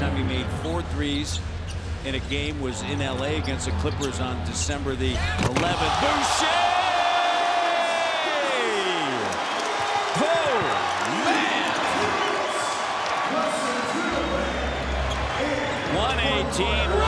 time he made four threes in a game was in L.A. against the Clippers on December the 11th. Boucher! Oh, man! 118.